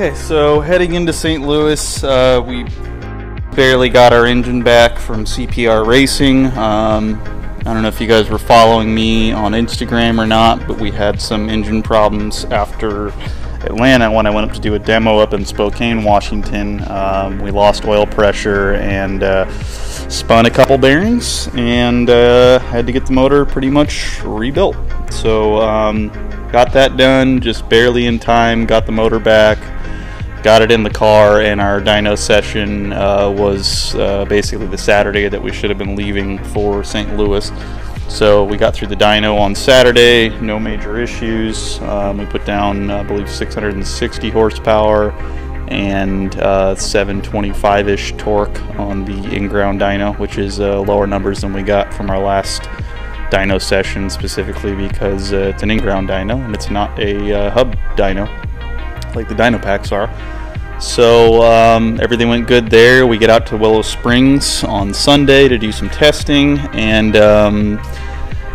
Okay, so heading into St. Louis, uh, we barely got our engine back from CPR Racing. Um, I don't know if you guys were following me on Instagram or not, but we had some engine problems after Atlanta when I went up to do a demo up in Spokane, Washington. Um, we lost oil pressure and uh, spun a couple bearings and uh, had to get the motor pretty much rebuilt. So, um, got that done just barely in time, got the motor back got it in the car, and our dyno session uh, was uh, basically the Saturday that we should have been leaving for St. Louis. So we got through the dyno on Saturday, no major issues. Um, we put down, I believe, 660 horsepower and 725-ish uh, torque on the in-ground dyno, which is uh, lower numbers than we got from our last dyno session, specifically because uh, it's an in-ground dyno and it's not a hub dyno like the Dynapacks are. So um, everything went good there. We get out to Willow Springs on Sunday to do some testing, and um,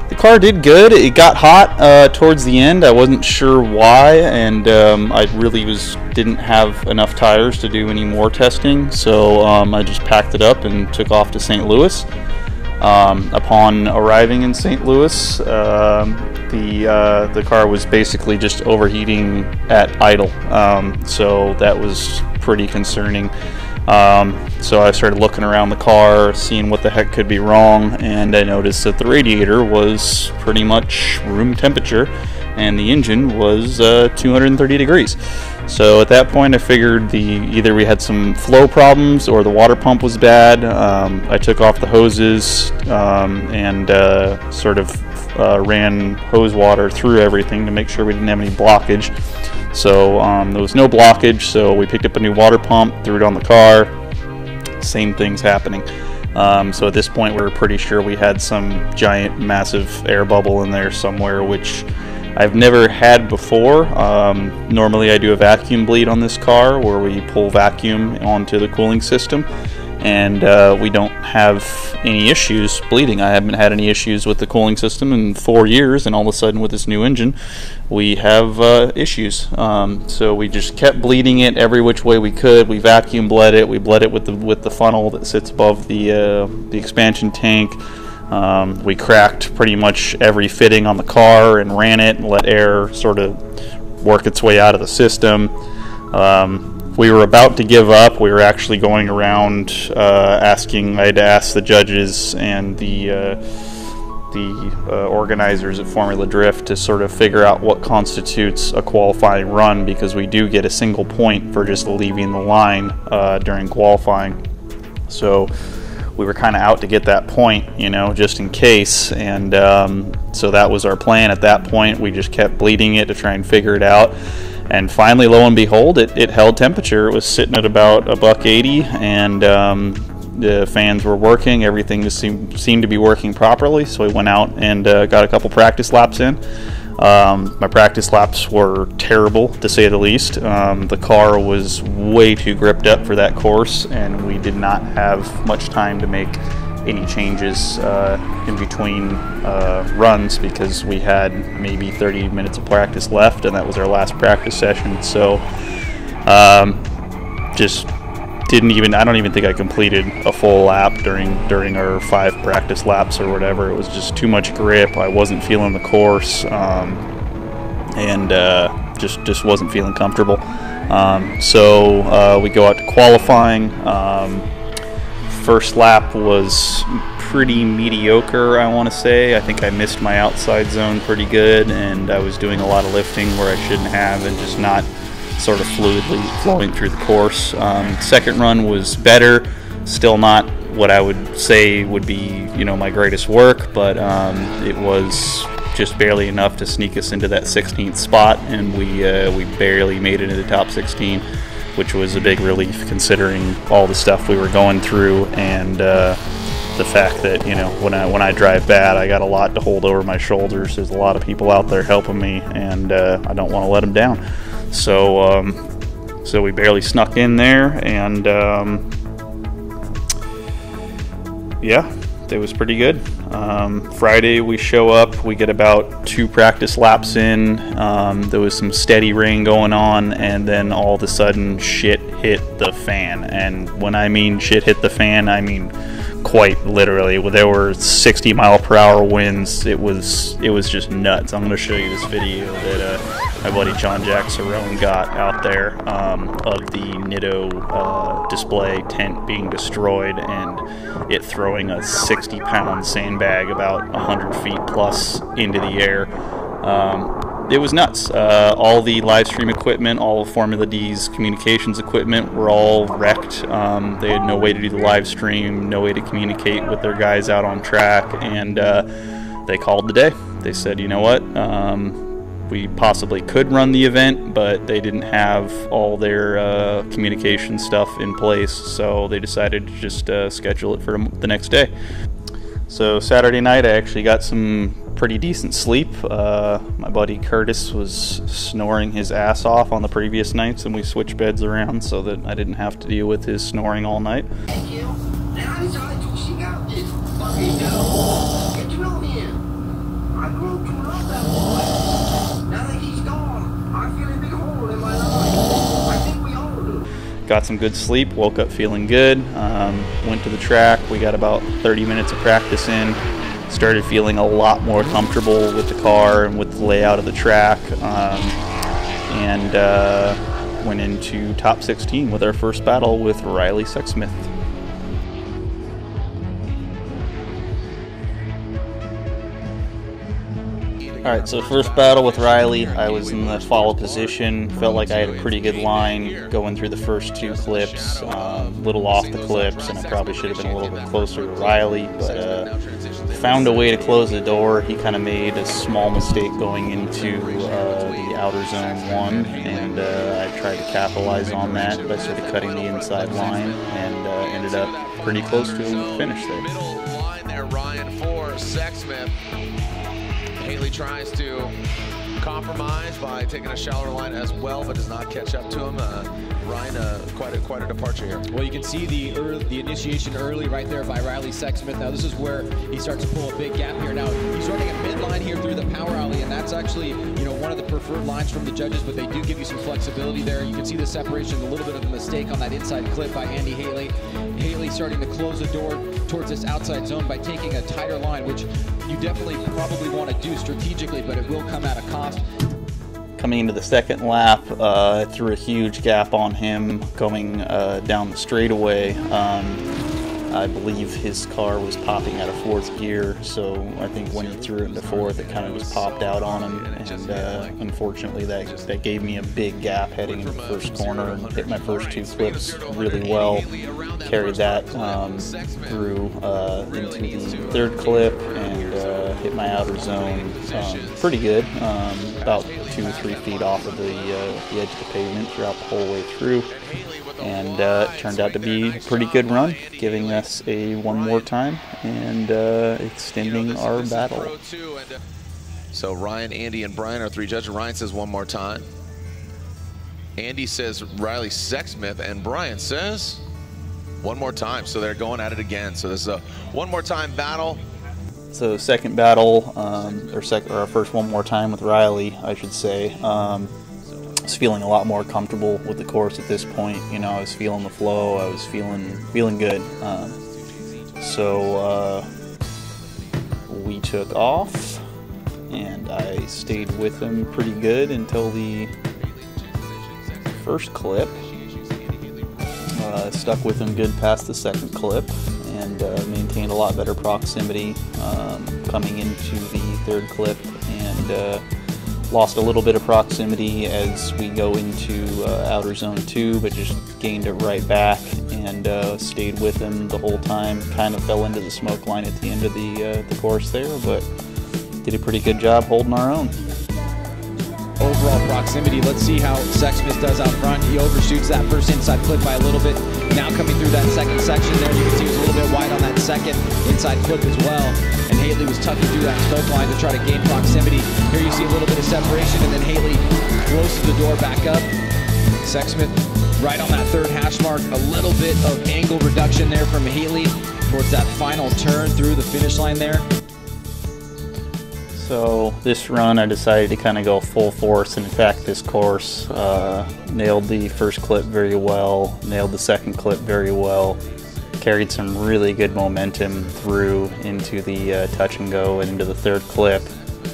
the car did good. It got hot uh, towards the end. I wasn't sure why, and um, I really was didn't have enough tires to do any more testing. So um, I just packed it up and took off to St. Louis. Um, upon arriving in St. Louis, um, the uh, the car was basically just overheating at idle, um, so that was pretty concerning. Um, so I started looking around the car, seeing what the heck could be wrong, and I noticed that the radiator was pretty much room temperature, and the engine was uh, 230 degrees. So at that point, I figured the either we had some flow problems or the water pump was bad. Um, I took off the hoses um, and uh, sort of uh, ran hose water through everything to make sure we didn't have any blockage. So um, there was no blockage, so we picked up a new water pump, threw it on the car. Same things happening. Um, so at this point, we were pretty sure we had some giant, massive air bubble in there somewhere, which I've never had before. Um, normally I do a vacuum bleed on this car where we pull vacuum onto the cooling system and uh, we don't have any issues bleeding. I haven't had any issues with the cooling system in four years, and all of a sudden, with this new engine, we have uh, issues. Um, so we just kept bleeding it every which way we could. We vacuum bled it. We bled it with the with the funnel that sits above the uh, the expansion tank. Um, we cracked pretty much every fitting on the car and ran it and let air sort of work its way out of the system. Um, we were about to give up. We were actually going around uh, asking. I had to ask the judges and the uh, the uh, organizers at Formula Drift to sort of figure out what constitutes a qualifying run because we do get a single point for just leaving the line uh, during qualifying. So we were kind of out to get that point, you know, just in case. And um, so that was our plan at that point. We just kept bleeding it to try and figure it out. And finally, lo and behold, it, it held temperature. It was sitting at about a buck 80, and um, the fans were working. Everything just seemed, seemed to be working properly. So we went out and uh, got a couple practice laps in. Um, my practice laps were terrible, to say the least. Um, the car was way too gripped up for that course, and we did not have much time to make any changes uh, in between uh, runs because we had maybe 30 minutes of practice left, and that was our last practice session. So, um, just didn't even I don't even think I completed a full lap during during our five practice laps or whatever. It was just too much grip. I wasn't feeling the course, um, and uh, just just wasn't feeling comfortable. Um, so uh, we go out to qualifying. Um, first lap was pretty mediocre, I want to say. I think I missed my outside zone pretty good, and I was doing a lot of lifting where I shouldn't have, and just not sort of fluidly flowing through the course. Um, second run was better, still not what I would say would be you know my greatest work, but um, it was just barely enough to sneak us into that 16th spot, and we uh, we barely made it into the top 16, which was a big relief considering all the stuff we were going through and. Uh, the fact that you know when I when I drive bad, I got a lot to hold over my shoulders. There's a lot of people out there helping me, and uh, I don't want to let them down. So, um, so we barely snuck in there, and um, yeah, it was pretty good. Um, Friday we show up, we get about two practice laps in. Um, there was some steady rain going on, and then all of a sudden shit hit the fan. And when I mean shit hit the fan, I mean quite literally. There were 60 mile per hour winds. It was it was just nuts. I'm going to show you this video that uh, my buddy John Jack Cerrone got out there um, of the Nitto uh, display tent being destroyed and it throwing a 60 pound sandbag about 100 feet plus into the air. Um, it was nuts. Uh, all the live stream equipment, all Formula D's communications equipment were all wrecked. Um, they had no way to do the live stream, no way to communicate with their guys out on track, and uh, they called the day. They said, you know what? Um, we possibly could run the event, but they didn't have all their uh, communication stuff in place, so they decided to just uh, schedule it for the next day. So Saturday night, I actually got some pretty decent sleep. Uh, my buddy Curtis was snoring his ass off on the previous nights, and we switched beds around so that I didn't have to deal with his snoring all night. Got some good sleep, woke up feeling good, um, went to the track. We got about 30 minutes of practice in started feeling a lot more comfortable with the car and with the layout of the track, um, and uh, went into top 16 with our first battle with Riley Sexsmith. All right, so first battle with Riley, I was in the follow position. Felt like I had a pretty good line going through the first two clips, a um, little off the clips, and I probably should have been a little bit closer to Riley, but uh, found a way to close the door. He kind of made a small mistake going into uh, the outer zone one, and uh, I tried to capitalize on that by sort of cutting the inside line, and uh, ended up pretty close to a finish there. Middle line there, Ryan for Sexsmith. Hateley tries to compromise by taking a shallower line as well, but does not catch up to him. Uh, Ryan, uh, quite a quite a departure here. Well, you can see the early, the initiation early right there by Riley Sexsmith. Now this is where he starts to pull a big gap here. Now he's running a midline here through the power alley, and that's actually you know one of the preferred lines from the judges, but they do give you some flexibility there. You can see the separation, a little bit of a mistake on that inside clip by Andy Hateley. Hateley starting to close the door towards this outside zone by taking a tighter line, which you definitely probably want to do strategically, but it will come at a cost coming into the second lap, uh, threw a huge gap on him going uh, down the straightaway. Um, I believe his car was popping out of fourth gear, so I think when he threw it into fourth, it kind of just popped out on him, and uh, unfortunately, that that gave me a big gap heading into the first corner and hit my first two clips really well. Carried that um, through uh, into the third clip and uh, hit my outer zone um, pretty good, um, about two or three feet off of the, uh, the edge of the pavement throughout the whole way through and uh, it turned out to be a pretty good run, giving us a one more time and uh, extending our battle. So Ryan, Andy, and Brian are three judges. Ryan says one more time. Andy says Riley Sexsmith, and Brian says one more time. So they're going at it again. So this is a one more time battle. So second battle, um, or, sec- or our first one more time with Riley, I should say. Um, was feeling a lot more comfortable with the course at this point. You know, I was feeling the flow. I was feeling feeling good. Um, so uh, we took off, and I stayed with him pretty good until the first clip. Uh, stuck with him good past the second clip and uh, maintained a lot better proximity um, coming into the third clip and uh, lost a little bit of proximity as we go into uh, outer zone 2 but just gained it right back and uh, stayed with him the whole time. Kind of fell into the smoke line at the end of the, uh, the course there but did a pretty good job holding our own. Overall proximity let's see how Sexsmith does out front. He overshoots that first inside clip by a little bit now coming through that second section there you can see he's a little bit wide on that second inside clip as well And Hateley was tucking through that smoke line to try to gain proximity. Here you see a little bit of separation, and then Hateley closes the door back up. Sexsmith right on that third hash mark. A little bit of angle reduction there from Hateley towards that final turn through the finish line there. So this run, I decided to kind of go full force. And attack this course uh, nailed the first clip very well, nailed the second clip very well, carried some really good momentum through into the uh, touch and go and into the third clip.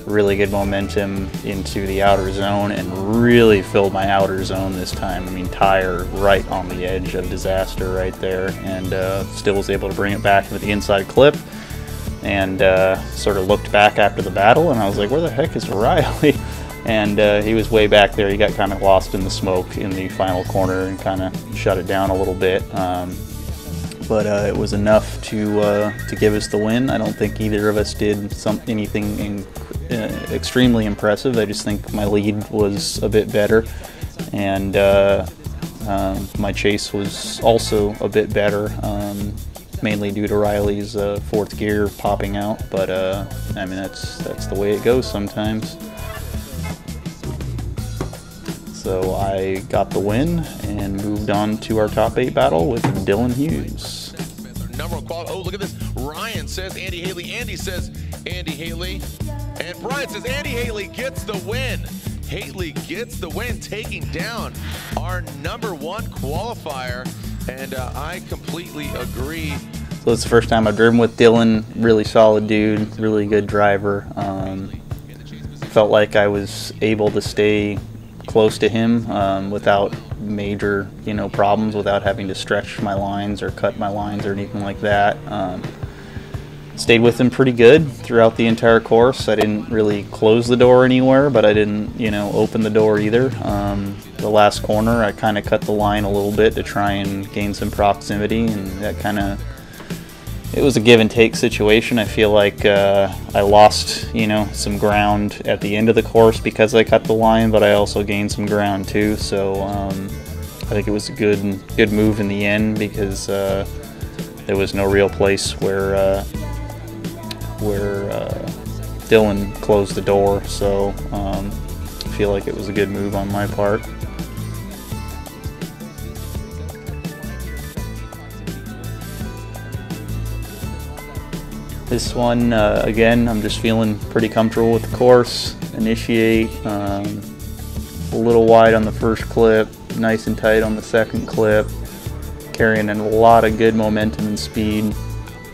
Really good momentum into the outer zone and really filled my outer zone this time. I mean, tire right on the edge of disaster right there, and uh, still was able to bring it back with the inside clip and uh, sort of looked back after the battle, and I was like, where the heck is Riley? and uh, he was way back there. He got kind of lost in the smoke in the final corner and kind of shut it down a little bit. Um, but uh, it was enough to uh, to give us the win. I don't think either of us did some anything in, uh, extremely impressive. I just think my lead was a bit better, and uh, um, my chase was also a bit better. Um, mainly due to Riley's uh, fourth gear popping out. But uh, I mean, that's that's the way it goes sometimes. So I got the win and moved on to our top eight battle with Dylan Hughes. Oh, look at this. Ryan says Andy Hateley. Andy says Andy Hateley. And Brian says Andy Hateley gets the win. Hateley gets the win, taking down our number one qualifier. And uh, I completely agree. So it's the first time I've driven with Dylan. Really solid dude, really good driver. Um, felt like I was able to stay close to him um, without major, you know, problems, without having to stretch my lines or cut my lines or anything like that. Um, stayed with him pretty good throughout the entire course. I didn't really close the door anywhere, but I didn't, you know, open the door either. Um, the last corner, I kind of cut the line a little bit to try and gain some proximity, and that kind of it was a give and take situation. I feel like uh, I lost, you know, some ground at the end of the course because I cut the line, but I also gained some ground too. So um, I think it was a good good move in the end because uh, there was no real place where uh, where uh, Dylan closed the door. So um, I feel like it was a good move on my part. This one, uh, again, I'm just feeling pretty comfortable with the course. Initiate, um, a little wide on the first clip, nice and tight on the second clip, carrying a lot of good momentum and speed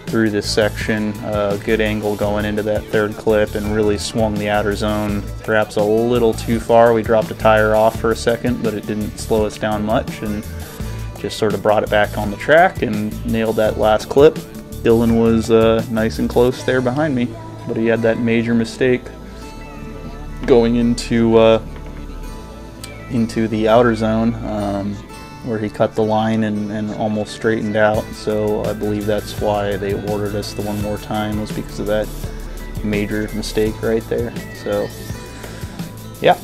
through this section. Uh, good angle going into that third clip and really swung the outer zone perhaps a little too far. We dropped a tire off for a second, but it didn't slow us down much and just sort of brought it back on the track and nailed that last clip. Dylan was uh, nice and close there behind me, but he had that major mistake going into uh, into the outer zone um, where he cut the line and, and, almost straightened out. So I believe that's why they awarded us the one more time was because of that major mistake right there. So yeah,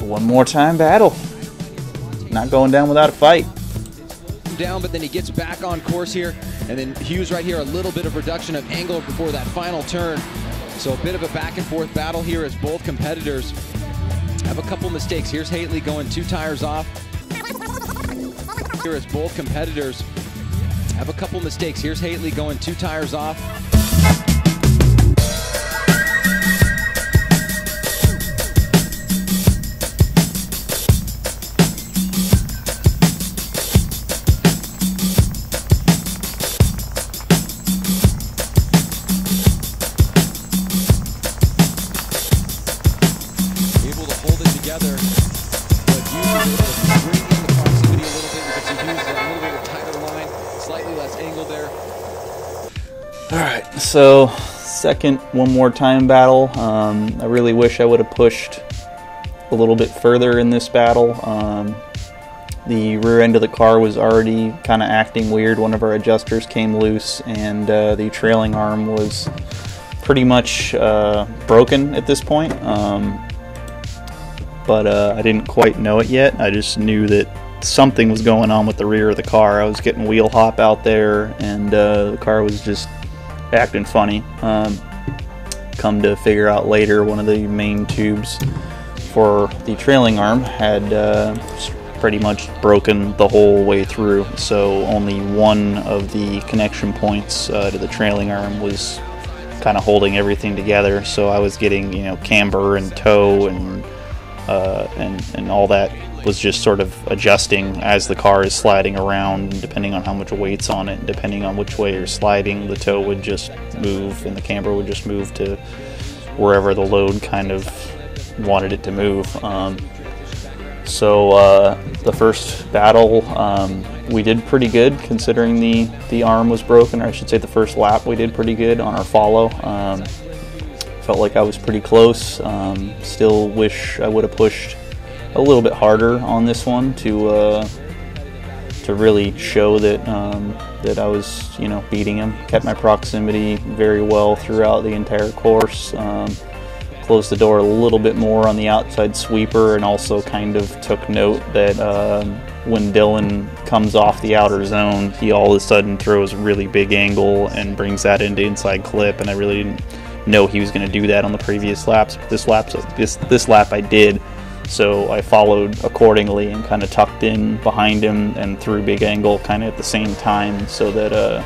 one more time battle. Not going down without a fight down, but then he gets back on course here. And then Hughes right here, a little bit of reduction of angle before that final turn. So a bit of a back and forth battle here as both competitors have a couple mistakes. Here's Hateley going two tires off. Here as both competitors have a couple mistakes. Here's Hateley going two tires off. So second one more time battle. Um, I really wish I would have pushed a little bit further in this battle. Um, the rear end of the car was already kind of acting weird. One of our adjusters came loose, and uh, the trailing arm was pretty much uh, broken at this point. Um, but uh, I didn't quite know it yet. I just knew that something was going on with the rear of the car. I was getting wheel hop out there, and uh, the car was just acting funny. Um, come to figure out later, one of the main tubes for the trailing arm had uh, pretty much broken the whole way through. So only one of the connection points uh, to the trailing arm was kind of holding everything together. So I was getting you know camber and toe and uh, and and all that was just sort of adjusting as the car is sliding around, depending on how much weight's on it, depending on which way you're sliding, the toe would just move and the camber would just move to wherever the load kind of wanted it to move. Um, so uh, the first battle, um, we did pretty good considering the the arm was broken. Or I should say, the first lap we did pretty good on our follow. Um, felt like I was pretty close. Um, still wish I would have pushed a little bit harder on this one to uh, to really show that um, that I was you know beating him. Kept my proximity very well throughout the entire course. Um, closed the door a little bit more on the outside sweeper and also kind of took note that um, when Dylan comes off the outer zone, he all of a sudden throws a really big angle and brings that into inside clip. And I really didn't know he was going to do that on the previous laps. This lap, this this lap, I did. So I followed accordingly and kind of tucked in behind him and threw big angle kind of at the same time, so that uh,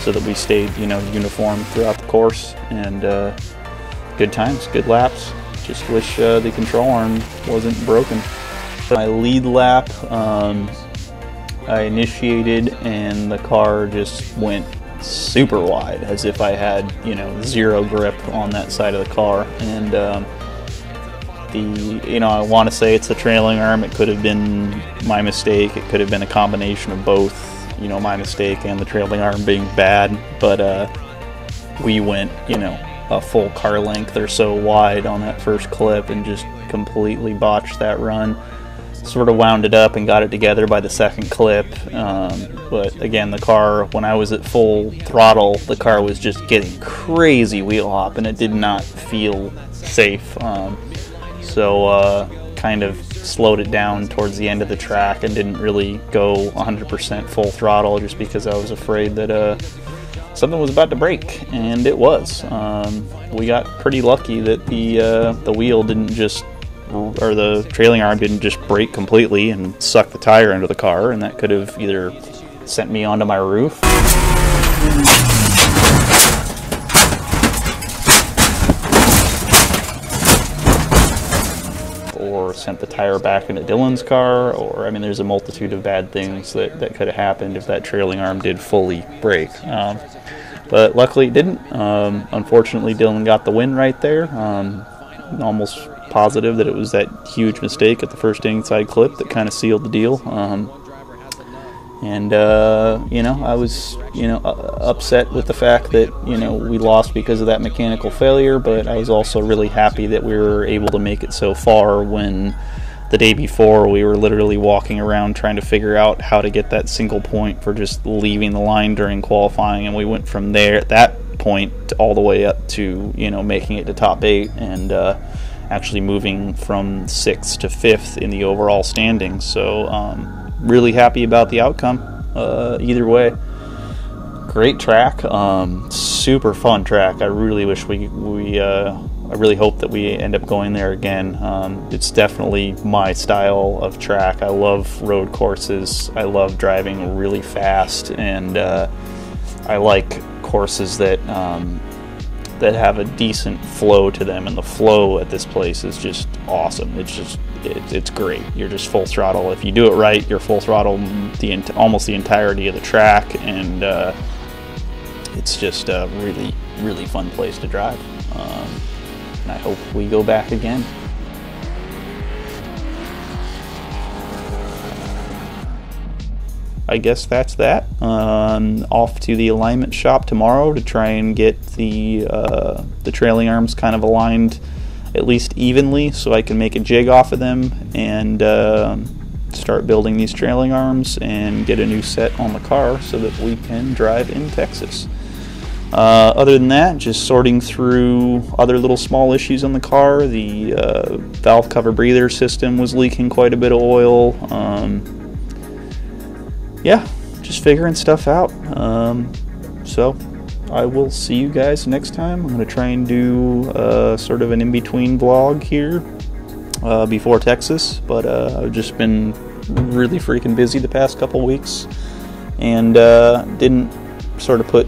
so that we stayed you know uniform throughout the course and. Uh, good times, good laps. Just wish uh, the control arm wasn't broken. My lead lap, um, I initiated and the car just went super wide, as if I had you know zero grip on that side of the car. And um, the you know I want to say it's the trailing arm. It could have been my mistake. It could have been a combination of both. You know my mistake and the trailing arm being bad, but uh, we went you know a full car length or so wide on that first clip and just completely botched that run. Sort of wound it up and got it together by the second clip. Um, but again, the car, when I was at full throttle, the car was just getting crazy wheel hop and it did not feel safe. Um, so, uh, kind of slowed it down towards the end of the track and didn't really go 100% full throttle just because I was afraid that. Uh, something was about to break, and it was. Um, we got pretty lucky that the uh, the wheel didn't just or the trailing arm didn't just break completely and suck the tire into the car, and that could have either sent me onto my roof. Or sent the tire back into Dylan's car, or I mean, there's a multitude of bad things that, that could have happened if that trailing arm did fully break. Um, but luckily it didn't. Um, unfortunately, Dylan got the win right there. Um, almost positive that it was that huge mistake at the first inside clip that kind of sealed the deal. And uh, you know, I was you know upset with the fact that you know we lost because of that mechanical failure, but I was also really happy that we were able to make it so far when the day before we were literally walking around trying to figure out how to get that single point for just leaving the line during qualifying. And we went from there at that point all the way up to you know making it to top eight and uh, actually moving from sixth to fifth in the overall standings. So um, really happy about the outcome uh, either way great track um, super fun track i really wish we we uh, I really hope that we end up going there again. Um, it's definitely my style of track. I love road courses. I love driving really fast, and uh, I like courses that um, that have a decent flow to them. And the flow at this place is just awesome. It's just it, it's great. You're just full throttle. If you do it right, you're full throttle the almost the entirety of the track, and uh, it's just a really really fun place to drive. Um, and I hope we go back again. I guess that's that. Um, off to the alignment shop tomorrow to try and get the uh, the trailing arms kind of aligned at least evenly, so I can make a jig off of them and uh, start building these trailing arms and get a new set on the car so that we can drive in Texas. Uh, other than that, just sorting through other little small issues on the car. The uh, valve cover breather system was leaking quite a bit of oil. Um, yeah, just figuring stuff out. Um, so I will see you guys next time. I'm going to try and do uh, sort of an in between vlog here uh, before Texas, but uh, I've just been really freaking busy the past couple weeks, and uh, didn't sort of put,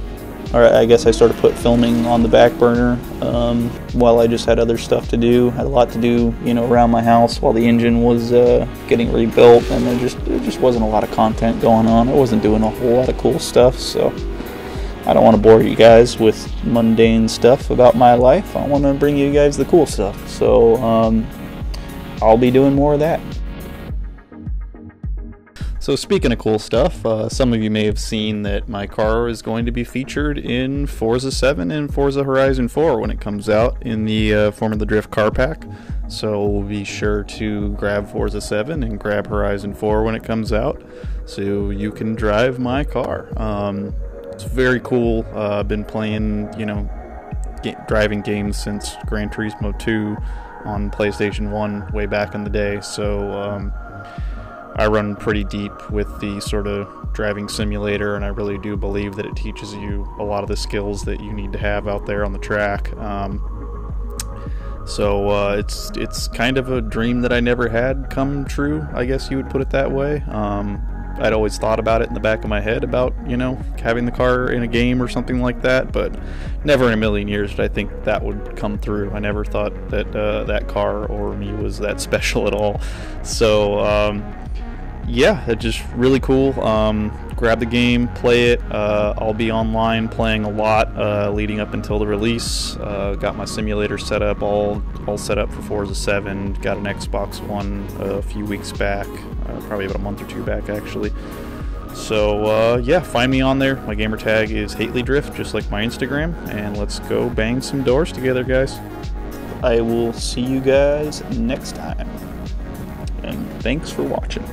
I guess I sort of put filming on the back burner um, while I just had other stuff to do. Had a lot to do, you know, around my house while the engine was uh, getting rebuilt, and there just there just wasn't a lot of content going on. I wasn't doing a whole lot of cool stuff, so. I don't want to bore you guys with mundane stuff about my life. I want to bring you guys the cool stuff. So um, I'll be doing more of that. So, speaking of cool stuff, uh, some of you may have seen that my car is going to be featured in Forza 7 and Forza Horizon 4 when it comes out in the uh, the Drift car pack. So, be sure to grab Forza 7 and grab Horizon 4 when it comes out so you can drive my car. Um, it's very cool. Uh, I've been playing, you know, driving games since Gran Turismo 2 on PlayStation 1 way back in the day. So um, I run pretty deep with the sort of driving simulator, and I really do believe that it teaches you a lot of the skills that you need to have out there on the track. Um, so uh, it's it's kind of a dream that I never had come true. I guess you would put it that way. Um, I'd always thought about it in the back of my head about, you know, having the car in a game or something like that, but never in a million years did I think that would come through. I never thought that uh, that car or me was that special at all. So, um, yeah, it's just really cool. Um, grab the game, play it. Uh, I'll be online playing a lot uh, leading up until the release. Uh, got my simulator set up, all all set up for Forza 7. Got an Xbox One a few weeks back, uh, probably about a month or two back actually. So uh, yeah, find me on there. My gamer tag is Hateley Drift, just like my Instagram, and let's go bang some doors together, guys. I will see you guys next time, and thanks for watching.